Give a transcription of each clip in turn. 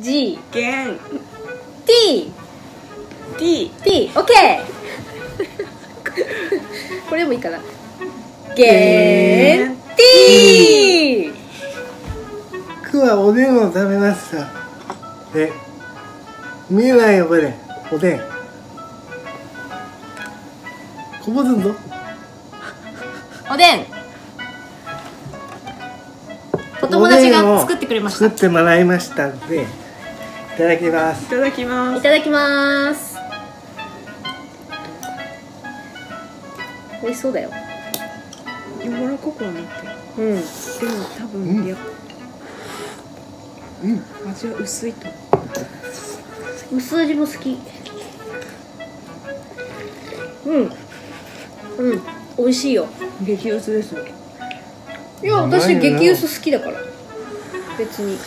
G. げん T. T T. OK. これでもいいかな。ゲン T. 今日はおでんを食べました。で見えないよこれおでん。こぼすんぞ。おでん。お友達が作ってくれました。作ってもらいましたんで。いただきます。いただきます。いただきます。美味しそうだよ。柔らかくはなってる。うん。でも多分、うん。いやうん。味は薄いと。薄味も好き。うん。うん。美味しいよ。激薄ですよ。いや私よ激薄好きだから。別に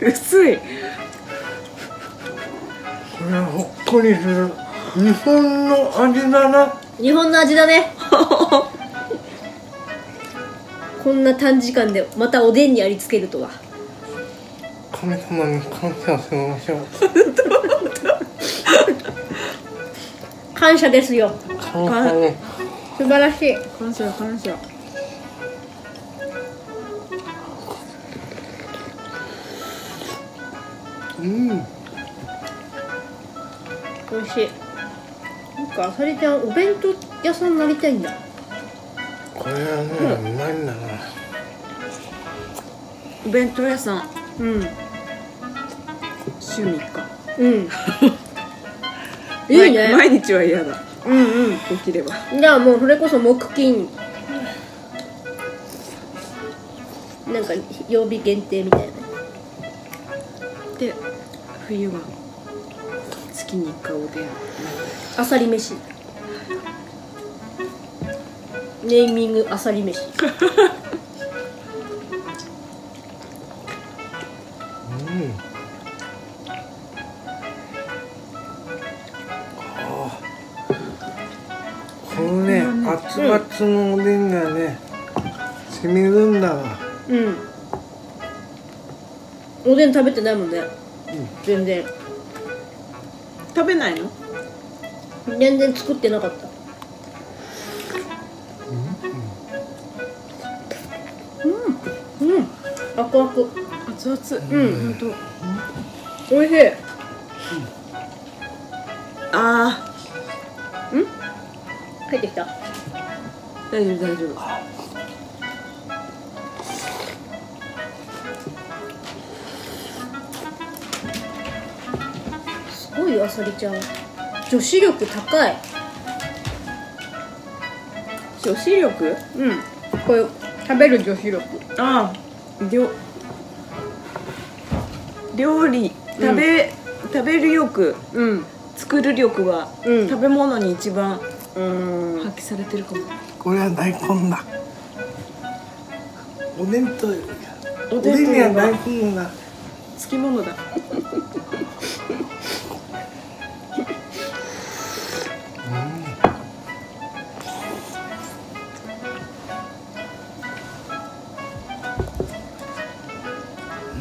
薄い。これはほっこりする。日本の味だな。日本の味だね。こんな短時間でまたおでんにありつけるとは。神様に感謝しましょう。感謝ですよ。感謝ね。素晴らしい。感謝感謝うん。美味しい。なんかあさりちゃんお弁当屋さんになりたいんだ。これはね、うまいんだな。お弁当屋さん。うん。週3日。うん。いいね。毎毎日は嫌だ。うんうん。できれば。じゃあもうそれこそ木金。なんか曜日限定みたいなねで冬は月に1回おでんあさり飯。ネーミングあさり飯。うん。このね熱々のおでんがね染みるんだわ。うん。おでん食べてないもんね、全然。食べないの？全然作ってなかった。うん。うん。あくあく熱々。うん。ほん。とおい。しいあ帰ってきた。ー大丈夫大丈夫すごいよあさりちゃん。女子力高い。女子力？うん。これ食べる女子力？ああ。料料理食べ、食べる欲。うん。作る力は、うん。食べ物に一番うん。発揮されてるかも。これは大根だ。おでんとおおでんには大は根だつきものだ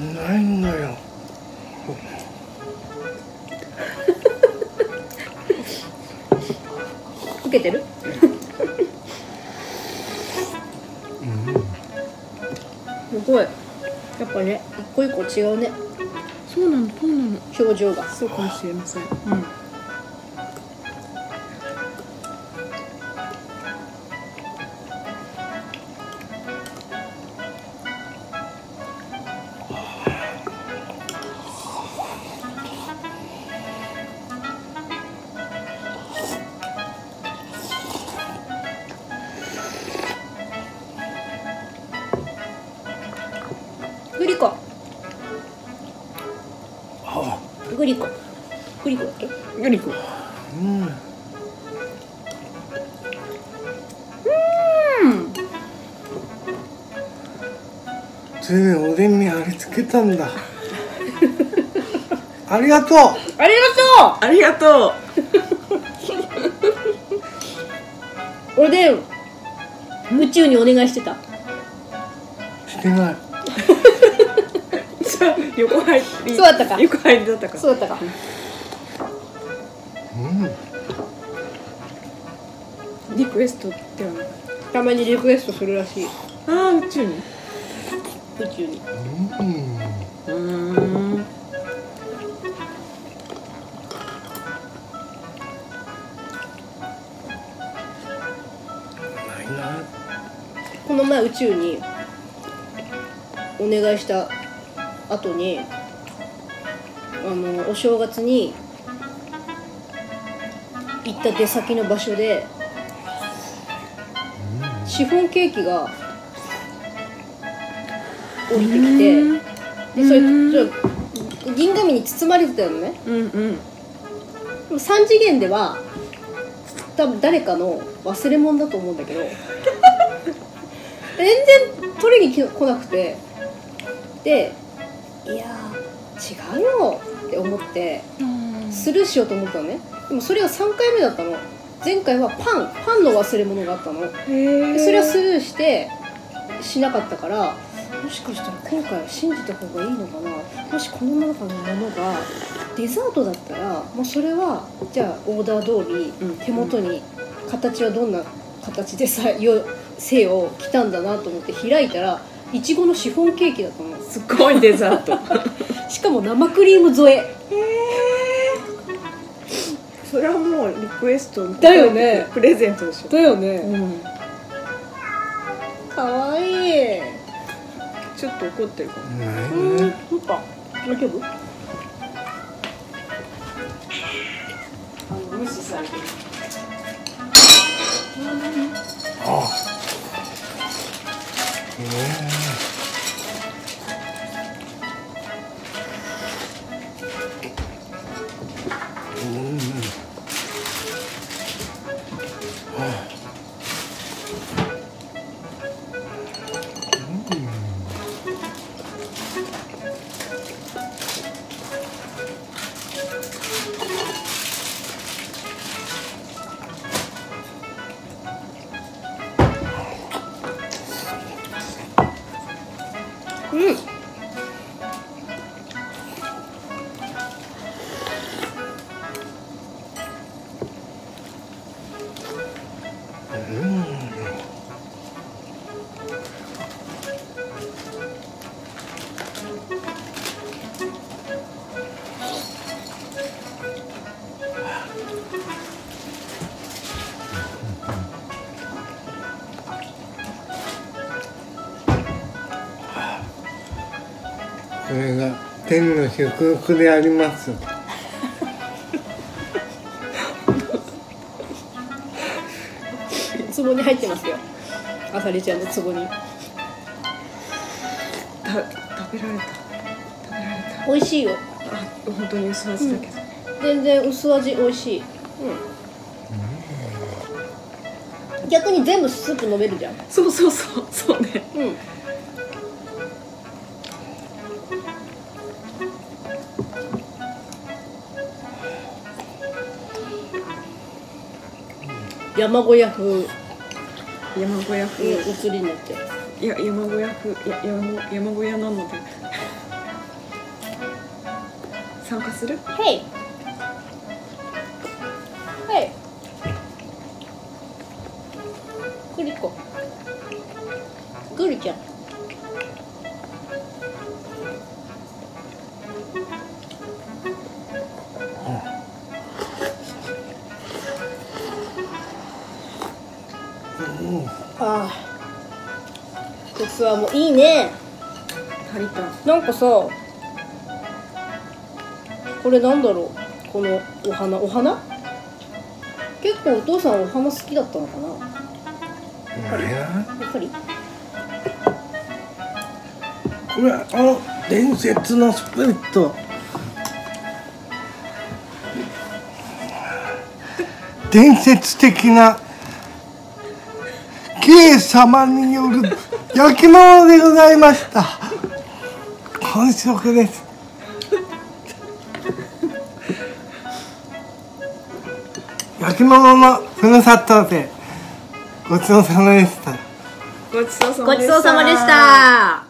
うまいんだよ。受けてる？すごい。やっぱね一個一個違うね。そうなのそうなの。表情が。そうかもしれません。うんグリコ。グリコだっけ？グリコ。うん。うん。ついにおでんにありつけたんだ。ありがとう。ありがありがとうとう。おでん夢中にお願いしてた。してない横入り。そうだったか。横入りだったか。そうだったか。うん。リクエストではなかったまにリクエストするらしい。たああ宇宙に。宇宙に。うんうん。ないな。この前宇宙にお願いした後にあのお正月に行った出先の場所でシフォンケーキが降りてきてでそれ銀紙に包まれてたのね。うんうん。でも3次元では多分誰かの忘れ物だと思うんだけど 全然取りに来来なくてでいやー違うよって思ってスルーしようと思ったのね。でもそれが3回目だったの。前回はパンパンの忘れ物があったの。それはスルーしてしなかったからもしかしたら。今回は信じた方がいいのかな。もしこの中のものがデザートだったらもうそれはじゃあオーダー通りうん。手元に形はどんな形でさよせよ来たんだなと思って開いたらいちごのシフォンケーキだったのすごいデザート。しかも生クリーム添え。それはもうリクエストにだよね。プレゼントでしょ。だよね。うん。かわいい。ちょっと怒ってるかも。うんねそっか。大丈夫？無視されてる。あねうん。天の祝福であります。壺に入ってますよ。あさりちゃんの壺に。た食べられた。食べられた。美味しいよ。あ本当に薄味だけど、全然薄味美味しい。うん。逆に全部スープ飲めるじゃん。そうそうそうそうね。うん山小屋風。山小屋風、に移りになって。いや山小屋風。いや山山小屋なので。参加する？Hey! Hey! グリコ。グリちゃんああ。鉄はもういいね。足りたなんかさこれなんだろう？このお花。お花？結構お父さんお花好きだったのかな？何や。やっぱり。これあの伝説のスプリット。伝説的な K 様による焼き物でございました。完食です。焼き物のふるさとでごちそうさまでした。ごちそうさまでした。